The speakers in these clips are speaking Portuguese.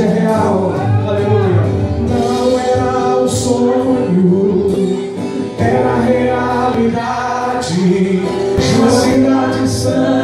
é real. Aleluia. Não era um sonho, era a realidade. Uma cidade santa.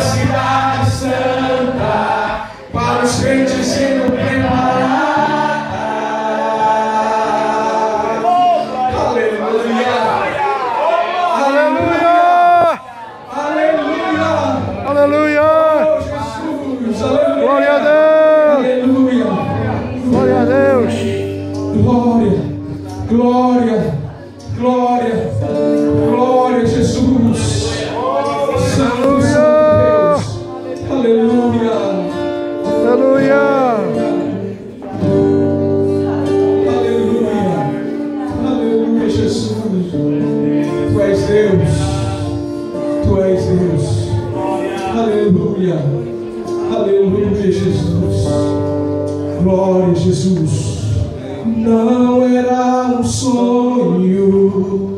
cidade santa para os crentes sendo preparados. Aleluia! Aleluia! Aleluia! Aleluia! Oh, Jesus! Glória a Deus! Glória a Deus! Glória! glória. Aleluia. Aleluia. Aleluia. Aleluia, Jesus. Tu és Deus. Tu és Deus. Aleluia. Aleluia, Jesus. Glória, Jesus. Não era um sonho